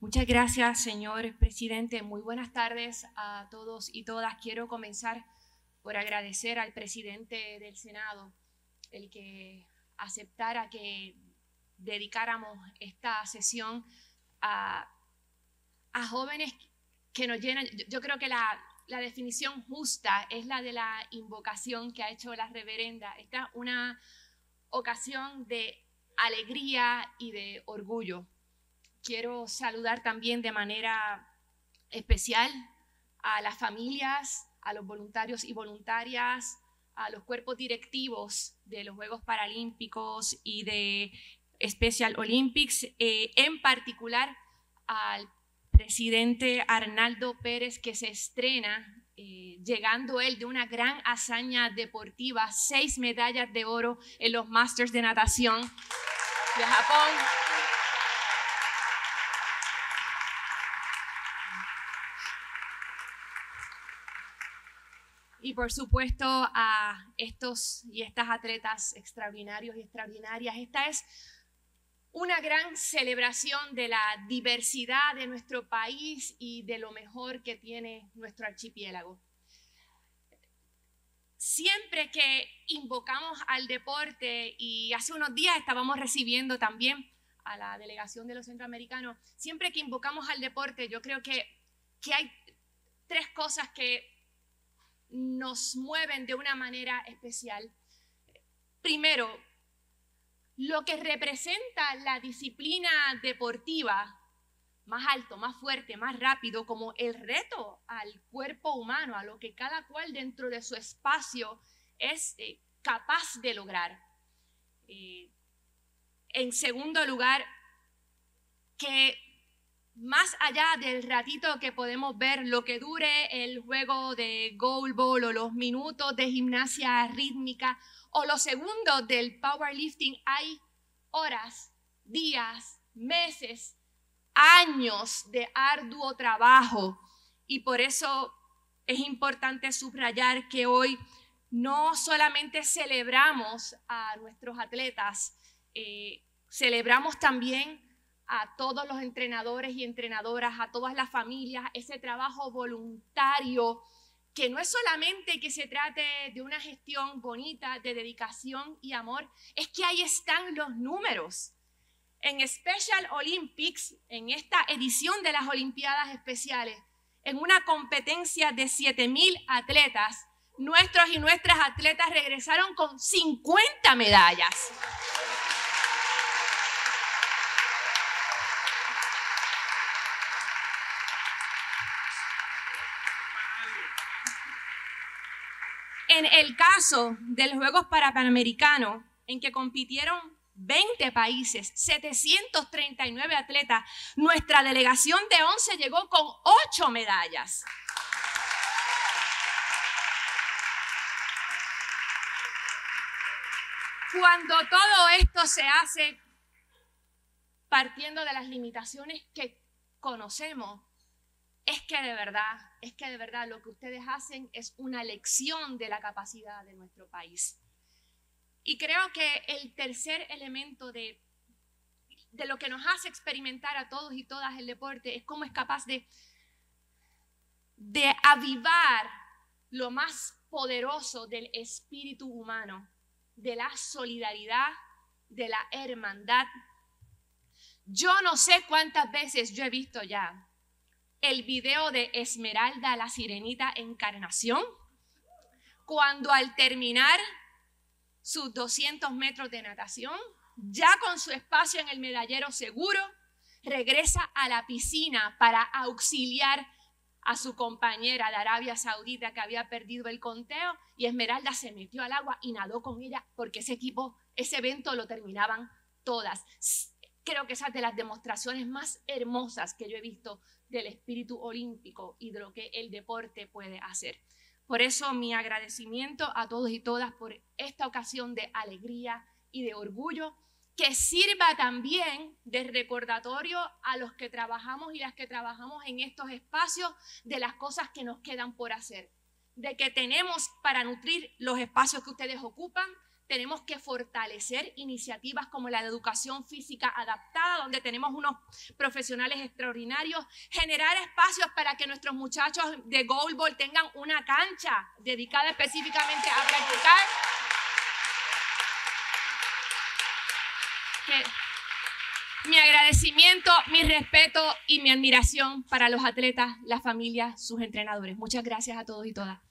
Muchas gracias, señor presidente. Muy buenas tardes a todos y todas. Quiero comenzar por agradecer al presidente del Senado el que aceptara que dedicáramos esta sesión a, jóvenes que nos llenan. Yo, creo que la, la, definición justa es la de la invocación que ha hecho la reverenda. Esta es una ocasión de alegría y de orgullo Quiero saludar también de manera especial a las familias, a los voluntarios y voluntarias, a los cuerpos directivos de los Juegos Paralímpicos y de Special Olympics, eh, en particular al presidente Arnaldo Pérez que se estrena, eh, llegando él de una gran hazaña deportiva, seis medallas de oro en los Masters de Natación de Japón. Y por supuesto a estos y estas atletas extraordinarios y extraordinarias. Esta es una gran celebración de la diversidad de nuestro país y de lo mejor que tiene nuestro archipiélago. Siempre que invocamos al deporte, y hace unos días estábamos recibiendo también a la delegación de los centroamericanos, siempre que invocamos al deporte, yo creo que, que hay tres cosas que nos mueven de una manera especial. Primero, lo que representa la disciplina deportiva más alto, más fuerte, más rápido, como el reto al cuerpo humano, a lo que cada cual dentro de su espacio es eh, capaz de lograr. Eh, en segundo lugar, que más allá del ratito que podemos ver lo que dure el juego de goalball o los minutos de gimnasia rítmica o los segundos del powerlifting, hay horas, días, meses, años de arduo trabajo. Y por eso es importante subrayar que hoy no solamente celebramos a nuestros atletas, eh, celebramos también a todos los entrenadores y entrenadoras, a todas las familias, ese trabajo voluntario, que no es solamente que se trate de una gestión bonita, de dedicación y amor, es que ahí están los números. En Special Olympics, en esta edición de las Olimpiadas Especiales, en una competencia de 7.000 atletas, nuestros y nuestras atletas regresaron con 50 medallas. En el caso de los Juegos Panamericanos, en que compitieron 20 países, 739 atletas, nuestra delegación de 11 llegó con 8 medallas. Cuando todo esto se hace partiendo de las limitaciones que conocemos, es que de verdad, es que de verdad lo que ustedes hacen es una lección de la capacidad de nuestro país. Y creo que el tercer elemento de, de lo que nos hace experimentar a todos y todas el deporte es cómo es capaz de, de avivar lo más poderoso del espíritu humano, de la solidaridad, de la hermandad. Yo no sé cuántas veces yo he visto ya el video de Esmeralda la Sirenita Encarnación, cuando al terminar sus 200 metros de natación, ya con su espacio en el medallero seguro, regresa a la piscina para auxiliar a su compañera de Arabia Saudita que había perdido el conteo y Esmeralda se metió al agua y nadó con ella porque ese equipo, ese evento lo terminaban todas. Creo que esa es de las demostraciones más hermosas que yo he visto del espíritu olímpico y de lo que el deporte puede hacer. Por eso mi agradecimiento a todos y todas por esta ocasión de alegría y de orgullo, que sirva también de recordatorio a los que trabajamos y las que trabajamos en estos espacios de las cosas que nos quedan por hacer, de que tenemos para nutrir los espacios que ustedes ocupan, tenemos que fortalecer iniciativas como la de educación física adaptada, donde tenemos unos profesionales extraordinarios, generar espacios para que nuestros muchachos de goalball tengan una cancha dedicada específicamente a practicar. mi agradecimiento, mi respeto y mi admiración para los atletas, las familias, sus entrenadores. Muchas gracias a todos y todas.